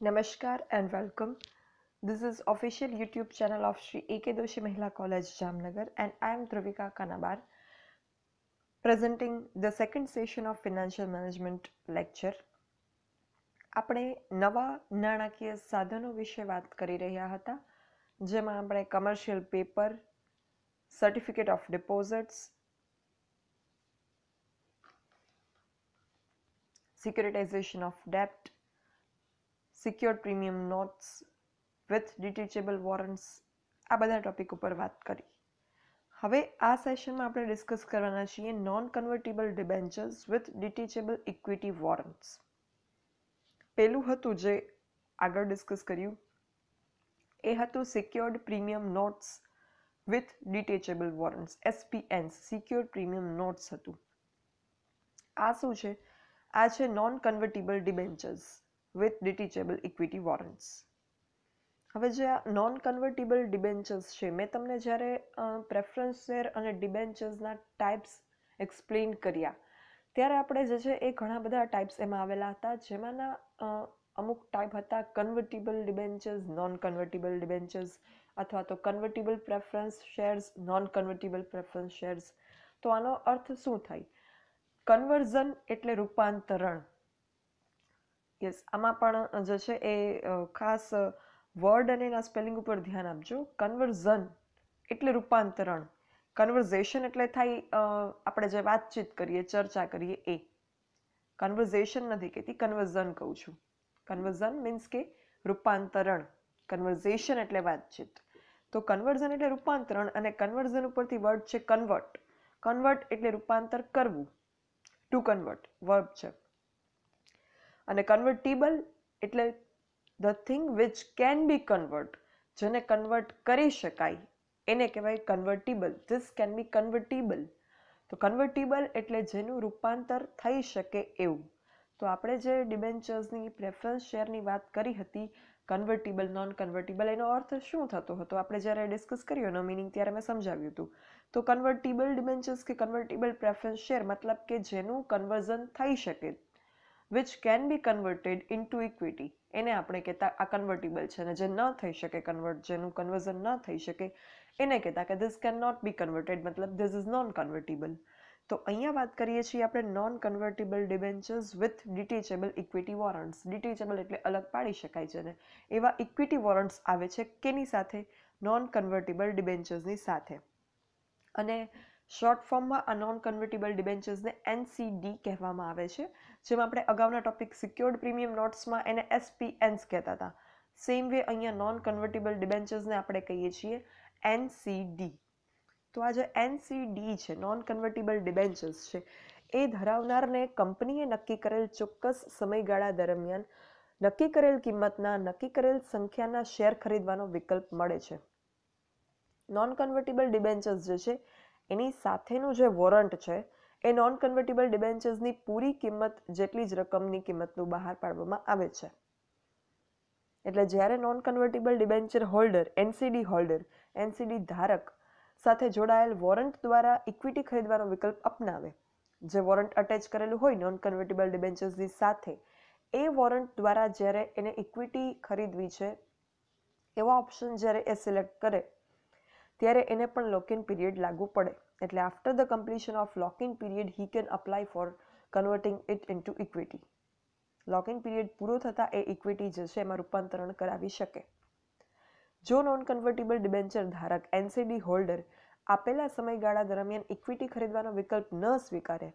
Namaskar and welcome. This is official YouTube channel of Sri A.K. Doshi Mahila College Jamnagar and I am Dhruvika Kanabar presenting the second session of financial management lecture. આપણે નવા નાણાકીય સાધનો વિશે વાત કરી રહ્યા હતા જેમાં આપણે commercial paper certificate of deposits securitisation of ડેપ્ટ secured premium notes with detachable warrants આ બધા ટોપિક ઉપર વાત કરી. હવે આ સેશનમાં આપણે ડિસ્કસ કરવાના છીએ non convertible debentures with detachable equity warrants પહેલું હતું જે આગળ ડિસ્કસ કર્યું, એ હતું secured premium notes with detachable warrants SPNs secured premium notes હતું. આ શું છે? આ છે non convertible debentures with detachable equity warrants હવે જે આ નોન કન્વર્ટેબલ ડિબેન્ચર્સ છે, મેં તમને જ્યારે પ્રેફરન્સ શેર અને ડિબેન્ચર્સના ટાઈપ્સ એક્સપ્લેન કર્યા, ત્યારે આપણે જે છે એ ઘણા બધા ટાઈપ્સ એમાં આવેલા હતા, જેમાંના અમુક ટાઈપ હતા convertible debentures non convertible debentures અથવા તો convertible preference shares non convertible preference shares તો આનો અર્થ શું થાય? કન્વર્ઝન એટલે રૂપાંતરણ. યસ આમાં પણ જે છે એ ખાસ વર્ડ અને એના સ્પેલિંગ ઉપર ધ્યાન આપજો. કન્વર્ઝન એટલે રૂપાંતરણ. કન્વર્ઝેશન એટલે થાય આપણે જે વાતચીત કરીએ, ચર્ચા કરીએ, એ. કન્વર્ઝેશન નથી કહેતી કન્વર્ઝન કહું છું. કન્વર્ઝન મીન્સ કે રૂપાંતરણ. કન્વર્ઝેશન એટલે વાતચીત. તો કન્વર્ઝન એટલે રૂપાંતરણ અને કન્વર્ઝન ઉપરથી વર્ડ છે કન્વર્ટ કન્વર્ટ એટલે રૂપાંતર કરવું. ટુ કન્વર્ટ વર્બ છે. અને કન્વર્ટિબલ એટલે the thing which can be convert જેને કન્વર્ટ કરી શકાય. એને કહેવાય convertible this can be convertible તો કન્વર્ટેબલ એટલે જેનું રૂપાંતર થઈ શકે એવું. તો આપણે જે ડિબેન્ચર્સની પ્રેફરન્સ શેરની વાત કરી હતી કન્વર્ટેબલ નોન કન્વર્ટેબલ એનો અર્થ શું થતો હતો? આપણે જ્યારે ડિસ્કસ કર્યો એનો મિનિંગ ત્યારે મેં સમજાવ્યું હતું. તો કન્વર્ટેબલ ડિબેન્ચર્સ કે કન્વર્ટેબલ પ્રેફરન્સ શેર મતલબ કે જેનું કન્વર્ઝન થઈ શકે. Which can be converted into equity એને આપણે કહેતા આ કન્વર્ટિબલ છે અને જે ન થઈ શકે કન્વર્ટ જેનું કન્વર્ઝન ન થઈ શકે, એને કહેતા કે this can not be converted મતલબ ધીસ ઇઝ નોન કન્વર્ટેબલ તો અહીંયા વાત કરીએ છીએ આપણે non convertible debentures with detachable equity warrants detachable એટલે અલગ પાડી શકાય છે ને. એવા ઇક્વિટી વોરન્ટ્સ આવે છે કેની સાથે? નોન કન્વર્ટેબલ ડિબેન્ચર્સની સાથે. અને શોર્ટ ફોર્મમાં આ નોન કન્વર્ટેબલ ડિબેન્ચર્સને એનસીડી કહેવામાં આવે છે, જેમાં આપણે અગાઉના ટોપિક સિક્યોર્ડ પ્રીમિયમ નોટ્સમાં એને એસપીએન્સ કહેતા હતા. સેમ વે અહીંયા નોન કન્વર્ટેબલ ડિબેન્ચર્સને આપણે કહીએ છીએ એનસીડી તો આ જે એનસીડી છે નોન કન્વર્ટેબલ ડિબેન્ચર્સ છે, એ ધરાવનારને કંપનીએ નક્કી કરેલ ચોક્કસ સમયગાળા દરમિયાન નક્કી કરેલ કિંમતના, નક્કી કરેલ સંખ્યાના શેર ખરીદવાનો વિકલ્પ મળે છે. નોન કન્વર્ટેબલ ડિબેન્ચર્સ જે છે એની સાથેનું જે વોરંટ છે, એ નોન કન્વર્ટેબલ ડિબેન્ચર્સની પૂરી કિંમત જેટલી જ રકમની કિંમતનું બહાર પાડવામાં આવે છે. એટલે જ્યારે non convertible debenture holder NCD holder NCD ધારક સાથે જોડાયેલ વોરંટ દ્વારા ઇક્વિટી ખરીદવાનો વિકલ્પ અપનાવે, જે વોરંટ અટેચ કરેલું હોય નોન કન્વર્ટેબલ ડિબેન્ચર્સની સાથે, એ વોરંટ દ્વારા જ્યારે એને ઇક્વિટી ખરીદવી છે, એવો ઓપ્શન જ્યારે એ સિલેક્ટ કરે ત્યારે એને પણ લોકિન પીરિયડ લાગુ પડે. એટલે after the completion of lock in period he can apply for converting it into equity lock in period પૂરો થતાં એ ઇક્વિટી જે છે એમાં રૂપાંતરણ કરાવી શકે. જો નોન કન્વર્ટેબલ ડિબેન્ચર ધારક એનસીડી હોલ્ડર આપેલા સમયગાળા દરમિયાન ઇક્વિટી ખરીદવાનો વિકલ્પ ન સ્વીકારે,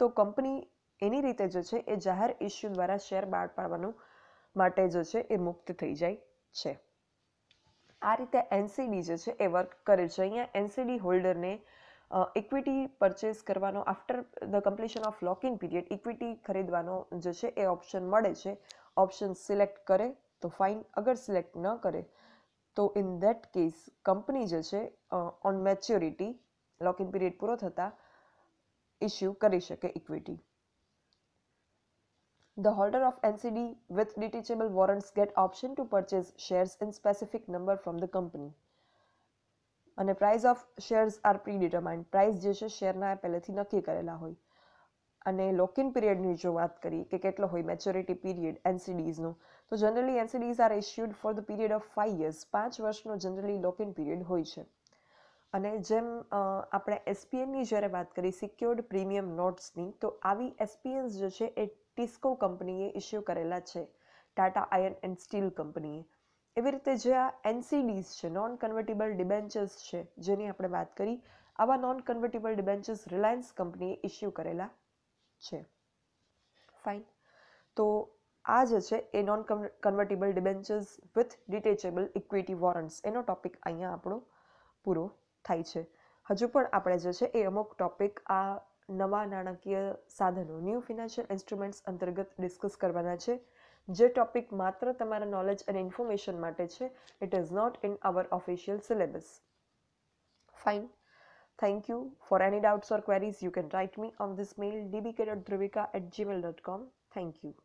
તો કંપની એની રીતે જે છે એ જાહેર ઇસ્યુ દ્વારા શેર બહાર પાડવાનું માટે જે છે એ મુક્ત થઈ જાય છે. આ રીતે એનસીડી જે છે એ વર્ક કરે છે. અહીંયા એનસીડી હોલ્ડરને ઇક્વિટી પરચેસ કરવાનો after the completion of locking period equity ખરીદવાનો જે છે એ ઓપ્શન મળે છે. ઓપ્શન સિલેક્ટ કરે તો ફાઇન અગર સિલેક્ટ ન કરે તો ઇન ધેટ કેસ કંપની જે છે ઓન મેચ્યોરિટી લોકિંગ પીરિયડ પૂરો થતાં ઇસ્યુ કરી શકે equity The holder of NCD with detachable warrants get option to purchase shares in specific number from the company. અને price of shares are predetermined price જે છે, શેરના પહેલેથી નક્કી કરેલા હોય. અને લોકિન પીરિયડની જો વાત કરીએ કે કેટલો હોય મેચ્યોરિટી પીરિયડ એનસીડીઝનો તો generally NCDs are issued for the period of five years પાંચ વર્ષનો જનરલી લોક ઇન પીરિયડ હોય છે. અને જેમ આપણે એસપીએનની જ્યારે વાત કરી સિક્યોર્ડ પ્રીમિયમ નોટ્સની તો આવી એસપીએન્સ જે છે એ ટિસ્કો કંપનીએ ઇસ્યુ કરેલા છે. ટાટા આયર્ન એન્ડ સ્ટીલ કંપનીએ. એવી રીતે જે આ એનસીડીઝ છે નોન કન્વર્ટેબલ ડિબેન્ચર્સ છે, જેની આપણે વાત કરી, આવા નોન કન્વર્ટેબલ ડિબેન્ચર્સ રિલાયન્સ કંપનીએ ઇસ્યુ કરેલા છે. ફાઇન તો આ જે છે એ non convertible debentures with detachable equity warrants એનો ટોપિક અહીંયા આપણો પૂરો થાય છે. હજુ પણ આપણે જે છે એ અમુક ટોપિક આ નવા નાણાકીય સાધનો ન્યૂ ફિનાન્શિયલ ઇન્સ્ટ્રુમેન્ટ્સ અંતર્ગત ડિસ્કસ કરવાના છે. જે ટોપિક માત્ર તમારા નોલેજ અને ઇન્ફોર્મેશન માટે છે it is not in our official syllabus fine Thank or For you can write me write me on this at dbk.dhruvika dot com thank you.